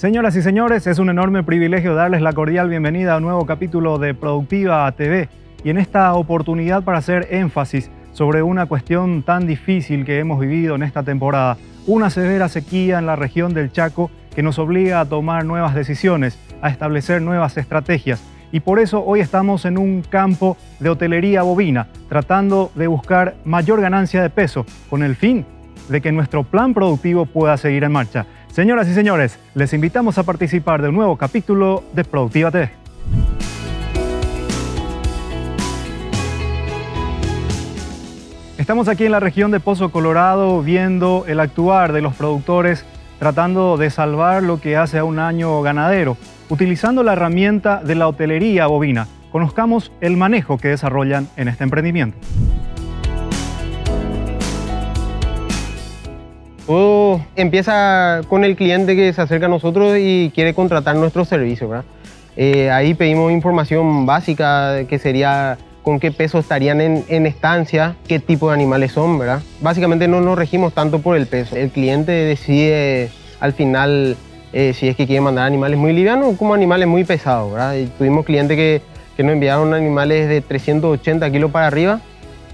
Señoras y señores, es un enorme privilegio darles la cordial bienvenida a un nuevo capítulo de Productiva TV y en esta oportunidad para hacer énfasis sobre una cuestión tan difícil que hemos vivido en esta temporada, una severa sequía en la región del Chaco que nos obliga a tomar nuevas decisiones, a establecer nuevas estrategias y por eso hoy estamos en un campo de hotelería bovina, tratando de buscar mayor ganancia de peso con el fin de que nuestro plan productivo pueda seguir en marcha. Señoras y señores, les invitamos a participar de un nuevo capítulo de Productiva TV. Estamos aquí en la región de Pozo Colorado viendo el actuar de los productores tratando de salvar lo que hace a un año ganadero, utilizando la herramienta de la hotelería bovina. Conozcamos el manejo que desarrollan en este emprendimiento. Todo empieza con el cliente que se acerca a nosotros y quiere contratar nuestro servicio. ¿verdad? Eh, ahí pedimos información básica que sería con qué peso estarían en, estancia, qué tipo de animales son, ¿verdad? Básicamente no nos regimos tanto por el peso. El cliente decide al final eh, si es que quiere mandar animales muy livianos o como animales muy pesados, ¿verdad? tuvimos clientes que, que nos enviaron animales de 380 kilos para arriba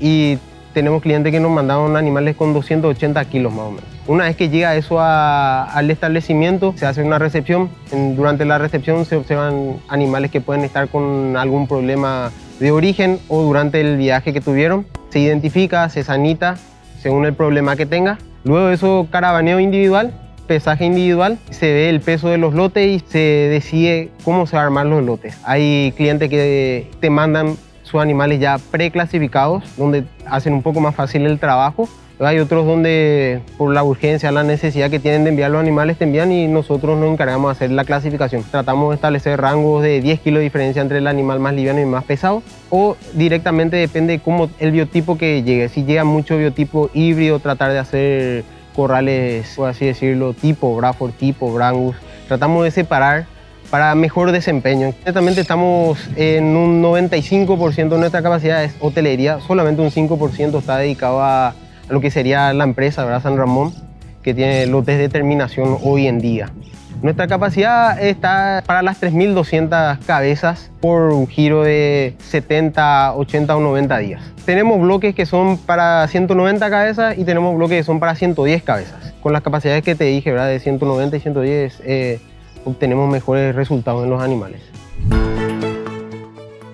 y tenemos clientes que nos mandaron animales con 280 kilos más o menos. Una vez que llega eso al establecimiento, se hace una recepción. durante la recepción se observan animales que pueden estar con algún problema de origen o durante el viaje que tuvieron. Se identifica, se sanita según el problema que tenga. Luego de eso, caravaneo individual, pesaje individual, se ve el peso de los lotes y se decide cómo se van a armar los lotes. Hay clientes que te mandan sus animales ya preclasificados, donde hacen un poco más fácil el trabajo. Hay otros donde por la urgencia, la necesidad que tienen de enviar los animales, te envían y nosotros nos encargamos de hacer la clasificación. Tratamos de establecer rangos de 10 kilos de diferencia entre el animal más liviano y más pesado o directamente depende de cómo el biotipo que llegue. Si llega mucho biotipo híbrido, tratar de hacer corrales, por así decirlo, tipo Bradford, tipo Brangus. Tratamos de separar para mejor desempeño. Netamente estamos en un 95% de nuestra capacidad es hotelería, solamente un 5% está dedicado a, lo que sería la empresa, ¿verdad? San Ramón, que tiene lotes de terminación hoy en día. Nuestra capacidad está para las 3.200 cabezas por un giro de 70, 80 o 90 días. Tenemos bloques que son para 190 cabezas y tenemos bloques que son para 110 cabezas. Con las capacidades que te dije, ¿verdad? de 190 y 110, eh, obtenemos mejores resultados en los animales.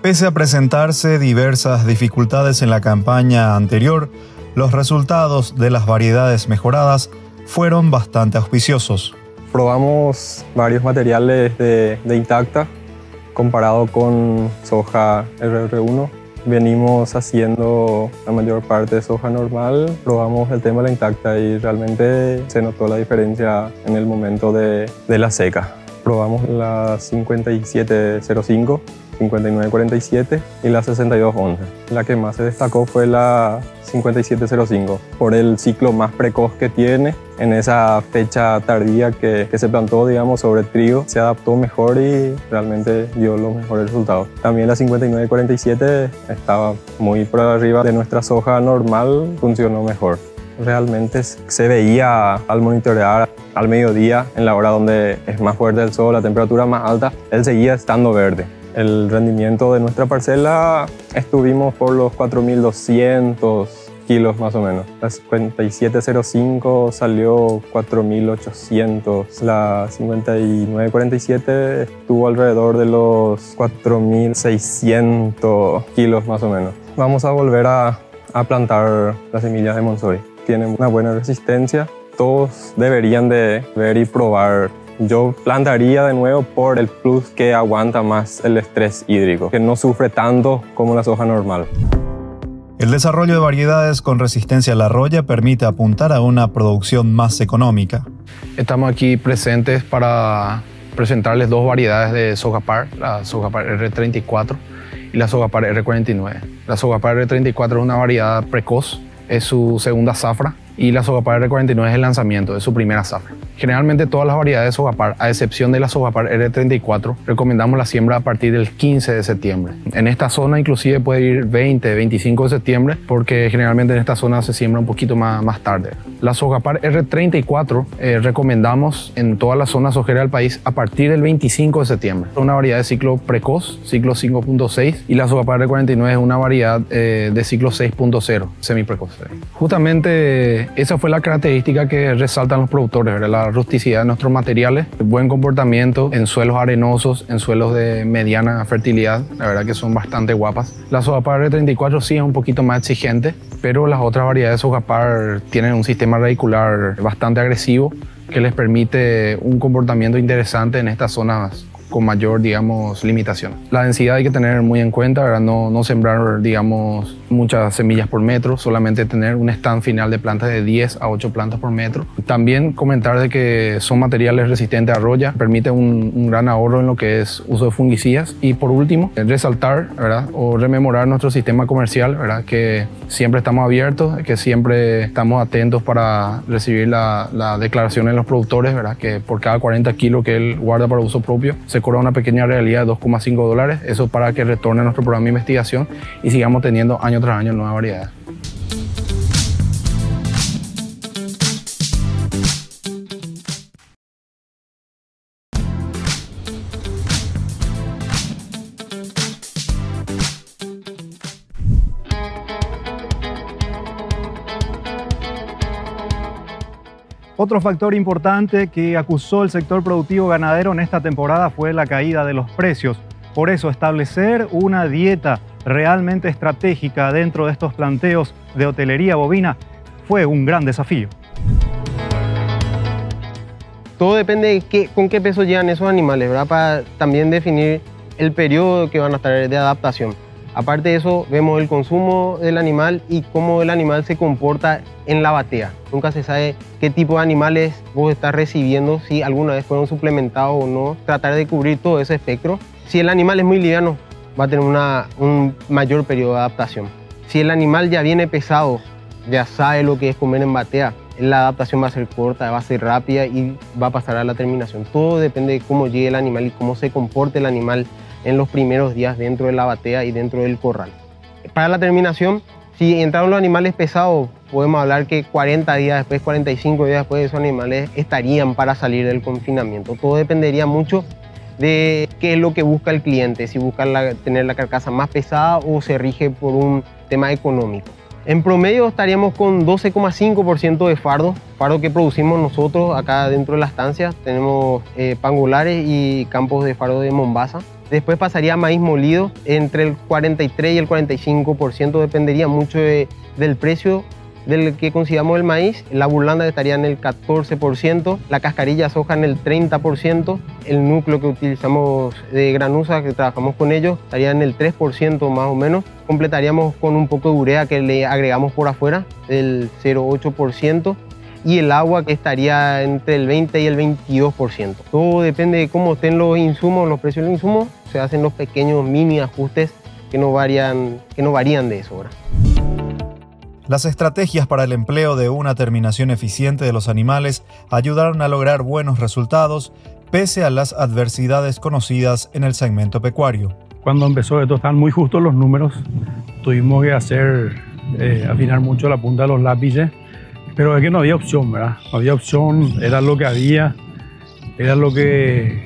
Pese a presentarse diversas dificultades en la campaña anterior, los resultados de las variedades mejoradas fueron bastante auspiciosos. Probamos varios materiales de, Intacta comparado con soja RR1. Venimos haciendo la mayor parte de soja normal, probamos el tema de la Intacta y realmente se notó la diferencia en el momento de la seca. Probamos la 5705, 5947 y la 6211. La que más se destacó fue la 5705 por el ciclo más precoz que tiene en esa fecha tardía que, se plantó, digamos, sobre trigo, se adaptó mejor y realmente dio los mejores resultados. También la 5947 estaba muy por arriba de nuestra soja normal, funcionó mejor realmente se veía al monitorear al mediodía, en la hora donde es más fuerte el sol, la temperatura más alta, él seguía estando verde. El rendimiento de nuestra parcela estuvimos por los 4.200 kilos más o menos. La 5705 salió 4.800. La 5947 estuvo alrededor de los 4.600 kilos más o menos. Vamos a volver a, a plantar las semillas de Monsoy tienen una buena resistencia. Todos deberían de ver y probar. Yo plantaría de nuevo por el plus que aguanta más el estrés hídrico, que no sufre tanto como la soja normal. El desarrollo de variedades con resistencia a la roya permite apuntar a una producción más económica. Estamos aquí presentes para presentarles dos variedades de soja par, la soja par R34 y la soja par R49. La soja par R34 es una variedad precoz es su segunda zafra y la Sogapar R49 es el lanzamiento de su primera zafra. Generalmente todas las variedades de Sogapar, a excepción de la Sogapar R34, recomendamos la siembra a partir del 15 de septiembre. En esta zona inclusive puede ir 20, 25 de septiembre, porque generalmente en esta zona se siembra un poquito más, más tarde. La Sogapar R34 eh, recomendamos en todas las zonas sojeras del país a partir del 25 de septiembre. Una variedad de ciclo precoz, ciclo 5.6, y la Sogapar R49 es una variedad eh, de ciclo 6.0, semi-precoz. Justamente esa fue la característica que resaltan los productores, la rusticidad de nuestros materiales, buen comportamiento en suelos arenosos, en suelos de mediana fertilidad, la verdad que son bastante guapas. La Sogapar R34 sí es un poquito más exigente, pero las otras variedades de Sogapar tienen un sistema radicular bastante agresivo que les permite un comportamiento interesante en estas zonas con mayor, digamos, limitación. La densidad hay que tener muy en cuenta, ¿verdad? No, no sembrar, digamos, muchas semillas por metro, solamente tener un stand final de plantas de 10 a 8 plantas por metro. También comentar de que son materiales resistentes a roya, permite un, un gran ahorro en lo que es uso de fungicidas. Y por último, resaltar, ¿verdad? O rememorar nuestro sistema comercial, ¿verdad? Que siempre estamos abiertos, que siempre estamos atentos para recibir la, la declaración de los productores, ¿verdad? Que por cada 40 kilos que él guarda para uso propio, se cobra una pequeña realidad de 2,5 dólares. Eso para que retorne nuestro programa de investigación y sigamos teniendo año tras año nuevas variedades. Otro factor importante que acusó el sector productivo ganadero en esta temporada fue la caída de los precios. Por eso, establecer una dieta realmente estratégica dentro de estos planteos de hotelería bovina fue un gran desafío. Todo depende de qué, con qué peso llegan esos animales, ¿verdad? Para también definir el periodo que van a estar de adaptación. Aparte de eso, vemos el consumo del animal y cómo el animal se comporta en la batea. Nunca se sabe qué tipo de animales vos estás recibiendo, si alguna vez fueron suplementados o no. Tratar de cubrir todo ese espectro. Si el animal es muy liviano, va a tener una, un mayor periodo de adaptación. Si el animal ya viene pesado, ya sabe lo que es comer en batea, la adaptación va a ser corta, va a ser rápida y va a pasar a la terminación. Todo depende de cómo llegue el animal y cómo se comporte el animal en los primeros días dentro de la batea y dentro del corral. Para la terminación, si entraron los animales pesados, podemos hablar que 40 días después, 45 días después, esos animales estarían para salir del confinamiento. Todo dependería mucho de qué es lo que busca el cliente, si busca tener la carcasa más pesada o se rige por un tema económico. En promedio estaríamos con 12,5% de fardo, fardo que producimos nosotros acá dentro de la estancia. Tenemos eh, pangolares y campos de fardo de Mombasa. Después pasaría a maíz molido, entre el 43 y el 45%, dependería mucho del precio del que consigamos el maíz. La burlanda estaría en el 14%, la cascarilla soja en el 30%, el núcleo que utilizamos de granusa, que trabajamos con ellos, estaría en el 3% más o menos. Completaríamos con un poco de urea que le agregamos por afuera, el 0,8% y el agua que estaría entre el 20 y el 22%. Todo depende de cómo estén los insumos, los precios de los insumos, se hacen los pequeños mini ajustes que no varían, que no varían de eso. Las estrategias para el empleo de una terminación eficiente de los animales ayudaron a lograr buenos resultados pese a las adversidades conocidas en el segmento pecuario. Cuando empezó esto estaban muy justos los números, tuvimos que hacer, eh, afinar mucho la punta de los lápices pero es que no había opción, ¿verdad? No había opción, era lo que había, era lo que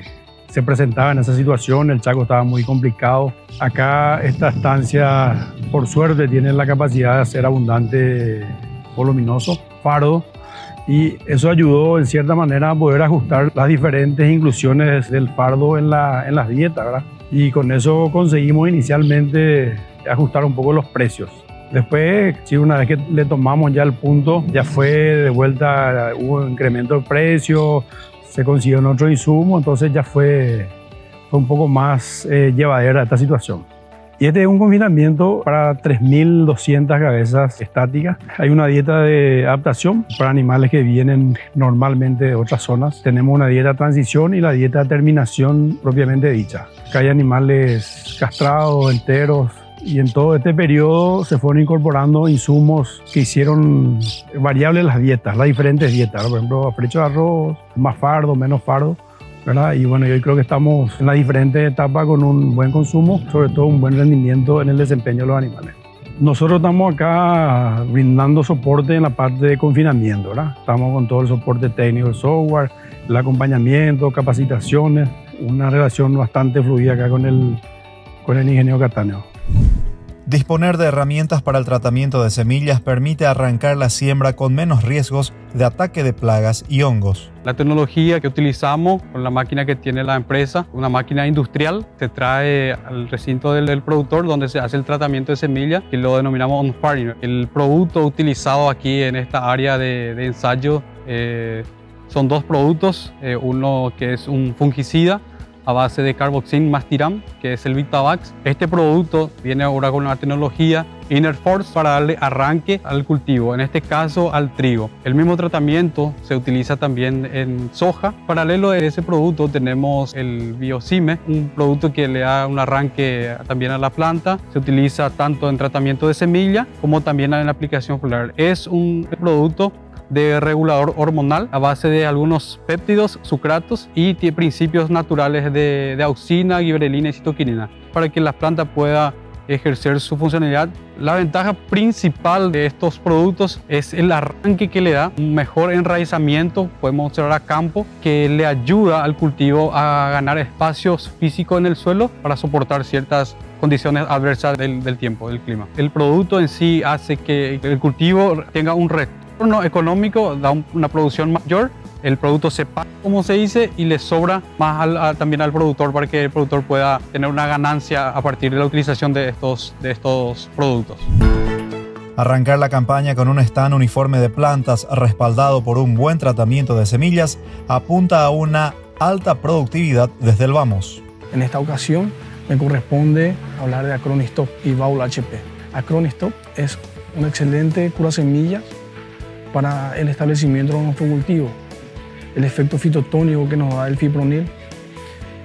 se presentaba en esa situación, el Chaco estaba muy complicado. Acá esta estancia, por suerte, tiene la capacidad de hacer abundante voluminoso, fardo, y eso ayudó en cierta manera a poder ajustar las diferentes inclusiones del fardo en, la, en las dietas, ¿verdad? Y con eso conseguimos inicialmente ajustar un poco los precios. Después, si una vez que le tomamos ya el punto, ya fue de vuelta, hubo un incremento de precio, se consiguió en otro insumo, entonces ya fue, fue un poco más eh, llevadera esta situación. Y este es un confinamiento para 3.200 cabezas estáticas. Hay una dieta de adaptación para animales que vienen normalmente de otras zonas. Tenemos una dieta de transición y la dieta de terminación propiamente dicha. Acá hay animales castrados, enteros, y en todo este periodo se fueron incorporando insumos que hicieron variables las dietas, las diferentes dietas. Por ejemplo, frecho de arroz, más fardo, menos fardo. ¿verdad? Y bueno, yo creo que estamos en las diferentes etapas con un buen consumo, sobre todo un buen rendimiento en el desempeño de los animales. Nosotros estamos acá brindando soporte en la parte de confinamiento, ¿verdad? Estamos con todo el soporte técnico, el software, el acompañamiento, capacitaciones, una relación bastante fluida acá con el, con el ingeniero Catáneo. Disponer de herramientas para el tratamiento de semillas permite arrancar la siembra con menos riesgos de ataque de plagas y hongos. La tecnología que utilizamos con la máquina que tiene la empresa, una máquina industrial, se trae al recinto del, productor donde se hace el tratamiento de semillas y lo denominamos on-farming. El producto utilizado aquí en esta área de, ensayo eh, son dos productos, eh, uno que es un fungicida a base de carboxin más tiram, que es el Vitavax. Este producto viene ahora con la tecnología Inner Force para darle arranque al cultivo, en este caso al trigo. El mismo tratamiento se utiliza también en soja. Paralelo a ese producto tenemos el Biocime, un producto que le da un arranque también a la planta. Se utiliza tanto en tratamiento de semilla como también en la aplicación floral. Es un producto de regulador hormonal a base de algunos péptidos, sucratos y principios naturales de, auxina, gibrelina y citoquinina para que la planta pueda ejercer su funcionalidad. La ventaja principal de estos productos es el arranque que le da, un mejor enraizamiento, podemos observar a campo, que le ayuda al cultivo a ganar espacios físicos en el suelo para soportar ciertas condiciones adversas del, del tiempo, del clima. El producto en sí hace que el cultivo tenga un reto económico, da una producción mayor, el producto se paga, como se dice, y le sobra más también al productor para que el productor pueda tener una ganancia a partir de la utilización de estos, de estos productos. Arrancar la campaña con un stand uniforme de plantas respaldado por un buen tratamiento de semillas apunta a una alta productividad desde el vamos. En esta ocasión me corresponde hablar de Acronistop y Baul HP. Acronistop es un excelente cura semilla para el establecimiento de nuestro cultivo. El efecto fitotónico que nos da el fipronil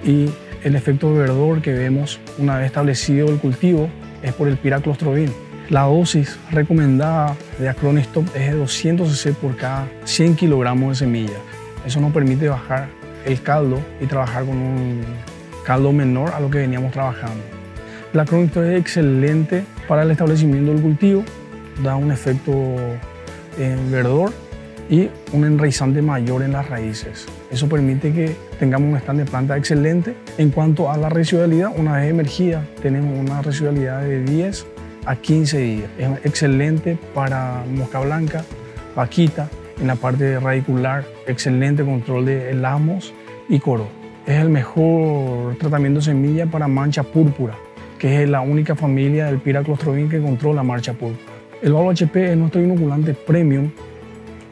y el efecto verdor que vemos una vez establecido el cultivo es por el piraclostrobin. La dosis recomendada de Acronistop es de 200 cc por cada 100 kilogramos de semilla. Eso nos permite bajar el caldo y trabajar con un caldo menor a lo que veníamos trabajando. El Acronistop es excelente para el establecimiento del cultivo, da un efecto en verdor y un enraizante mayor en las raíces. Eso permite que tengamos un stand de planta excelente. En cuanto a la residualidad, una vez emergida, tenemos una residualidad de 10 a 15 días. Es excelente para mosca blanca, vaquita, en la parte radicular, excelente control de elamos y coro. Es el mejor tratamiento de semilla para mancha púrpura, que es la única familia del piraclostrovin que controla mancha púrpura. El Valo HP es nuestro inoculante premium,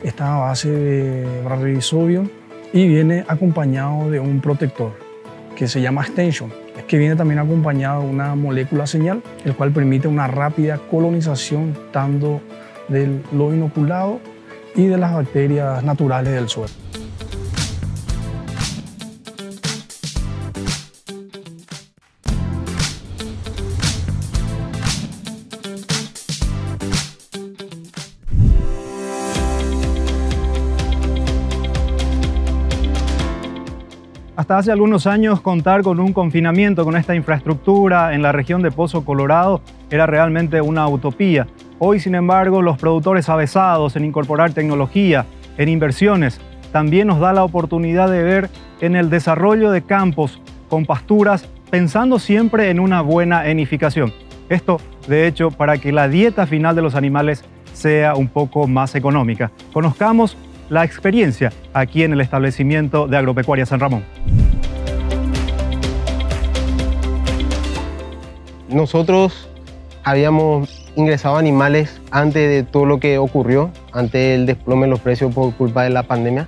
está a base de barrilisodio y viene acompañado de un protector que se llama Extension, que viene también acompañado de una molécula señal, el cual permite una rápida colonización tanto de lo inoculado y de las bacterias naturales del suelo. Hasta hace algunos años contar con un confinamiento con esta infraestructura en la región de Pozo Colorado era realmente una utopía. Hoy, sin embargo, los productores avesados en incorporar tecnología, en inversiones, también nos da la oportunidad de ver en el desarrollo de campos con pasturas pensando siempre en una buena enificación. Esto, de hecho, para que la dieta final de los animales sea un poco más económica. Conozcamos la experiencia aquí en el establecimiento de Agropecuaria San Ramón. Nosotros habíamos ingresado animales antes de todo lo que ocurrió, antes del desplome de los precios por culpa de la pandemia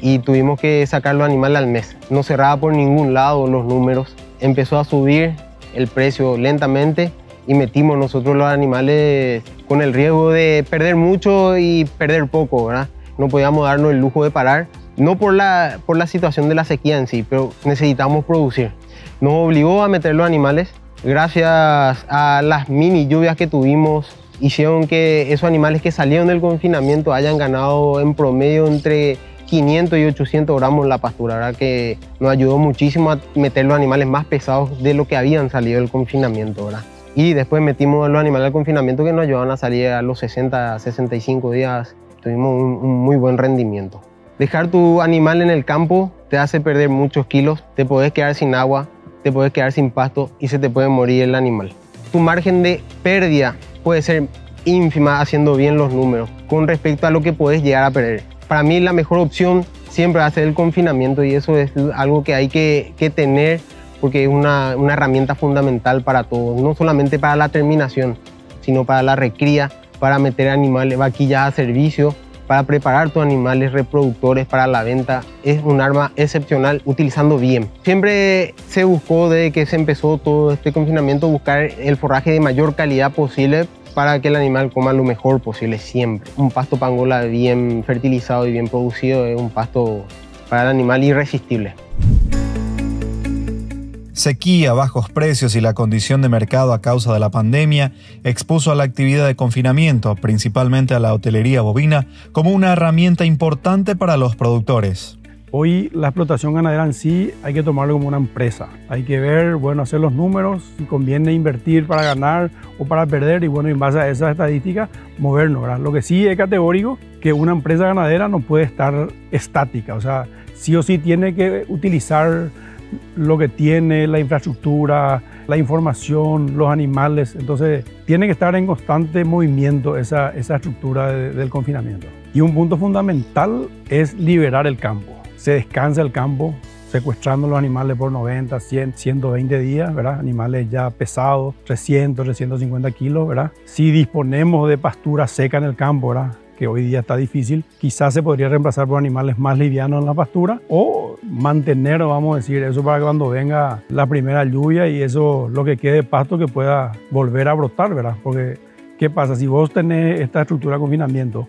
y tuvimos que sacar los animales al mes. No cerraba por ningún lado los números, empezó a subir el precio lentamente y metimos nosotros los animales con el riesgo de perder mucho y perder poco, ¿verdad? no podíamos darnos el lujo de parar, no por la, por la situación de la sequía en sí, pero necesitamos producir. Nos obligó a meter los animales gracias a las mini lluvias que tuvimos, hicieron que esos animales que salieron del confinamiento hayan ganado en promedio entre 500 y 800 gramos la pastura, ¿verdad? que nos ayudó muchísimo a meter los animales más pesados de lo que habían salido del confinamiento. ¿verdad? Y después metimos los animales al confinamiento que nos ayudaban a salir a los 60, 65 días. Tuvimos un, un muy buen rendimiento. Dejar tu animal en el campo te hace perder muchos kilos, te puedes quedar sin agua, te puedes quedar sin pasto y se te puede morir el animal. Tu margen de pérdida puede ser ínfima haciendo bien los números con respecto a lo que puedes llegar a perder. Para mí la mejor opción siempre va a ser el confinamiento y eso es algo que hay que, que tener porque es una, una, herramienta fundamental para todos, no solamente para la terminación, sino para la recría, para meter animales, vaquillas a servicio, para preparar tus animales reproductores para la venta. Es un arma excepcional utilizando bien. Siempre se buscó desde que se empezó todo este confinamiento buscar el forraje de mayor calidad posible para que el animal coma lo mejor posible siempre. Un pasto pangola bien fertilizado y bien producido es un pasto para el animal irresistible. Sequía, bajos precios y la condición de mercado a causa de la pandemia expuso a la actividad de confinamiento, principalmente a la hotelería bovina, como una herramienta importante para los productores. Hoy la explotación ganadera en sí hay que tomarlo como una empresa. Hay que ver, bueno, hacer los números, si conviene invertir para ganar o para perder y bueno, en base a esas estadísticas, movernos. Lo que sí es categórico que una empresa ganadera no puede estar estática, o sea, sí o sí tiene que utilizar lo que tiene, la infraestructura, la información, los animales. Entonces, tiene que estar en constante movimiento esa, esa estructura de, del confinamiento. Y un punto fundamental es liberar el campo. Se descansa el campo, secuestrando los animales por 90, 100, 120 días, ¿verdad? Animales ya pesados, 300, 350 kilos, ¿verdad? Si disponemos de pastura seca en el campo, ¿verdad? Que hoy día está difícil, quizás se podría reemplazar por animales más livianos en la pastura o mantener, vamos a decir, eso para cuando venga la primera lluvia y eso, lo que quede de pasto, que pueda volver a brotar, ¿verdad? Porque, ¿qué pasa? Si vos tenés esta estructura de confinamiento,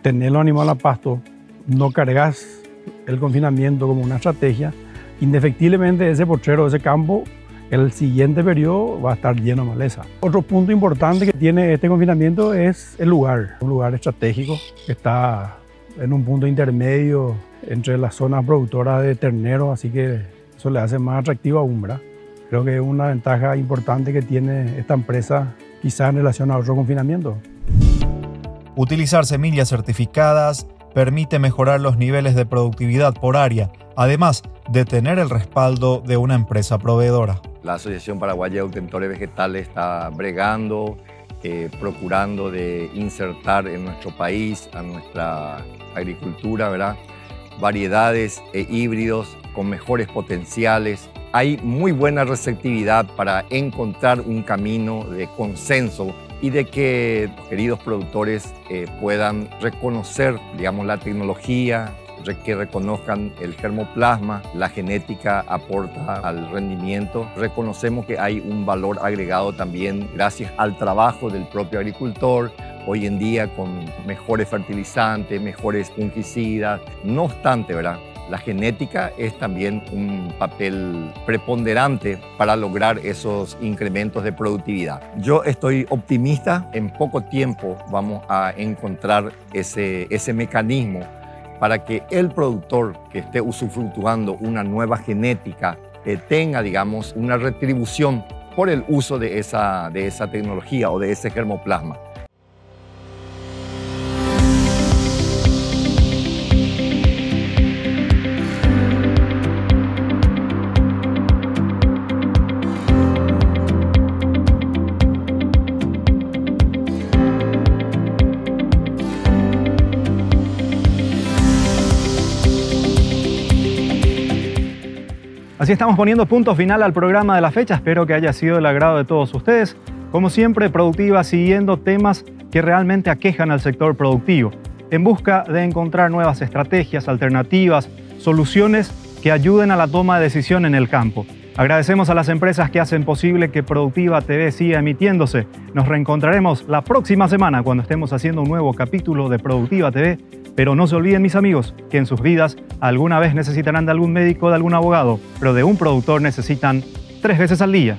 tenés los animales a pasto, no cargas el confinamiento como una estrategia, indefectiblemente ese porchero, ese campo, el siguiente periodo va a estar lleno de maleza. Otro punto importante que tiene este confinamiento es el lugar, un lugar estratégico que está en un punto intermedio entre las zonas productoras de ternero, así que eso le hace más atractivo aún, ¿verdad? Creo que es una ventaja importante que tiene esta empresa quizá en relación a otro confinamiento. Utilizar semillas certificadas permite mejorar los niveles de productividad por área, además de tener el respaldo de una empresa proveedora. La Asociación Paraguaya de Obtentores Vegetales está bregando, eh, procurando de insertar en nuestro país, a nuestra agricultura, ¿verdad? variedades e híbridos con mejores potenciales. Hay muy buena receptividad para encontrar un camino de consenso y de que queridos productores eh, puedan reconocer, digamos, la tecnología, que reconozcan el germoplasma, la genética aporta al rendimiento. Reconocemos que hay un valor agregado también gracias al trabajo del propio agricultor, hoy en día con mejores fertilizantes, mejores fungicidas. No obstante, ¿verdad? La genética es también un papel preponderante para lograr esos incrementos de productividad. Yo estoy optimista, en poco tiempo vamos a encontrar ese, ese mecanismo para que el productor que esté usufructuando una nueva genética eh, tenga, digamos, una retribución por el uso de esa, de esa tecnología o de ese germoplasma. Así estamos poniendo punto final al programa de la fecha. Espero que haya sido del agrado de todos ustedes. Como siempre, productiva siguiendo temas que realmente aquejan al sector productivo, en busca de encontrar nuevas estrategias, alternativas, soluciones que ayuden a la toma de decisión en el campo. Agradecemos a las empresas que hacen posible que Productiva TV siga emitiéndose. Nos reencontraremos la próxima semana cuando estemos haciendo un nuevo capítulo de Productiva TV. Pero no se olviden, mis amigos, que en sus vidas alguna vez necesitarán de algún médico, de algún abogado, pero de un productor necesitan tres veces al día.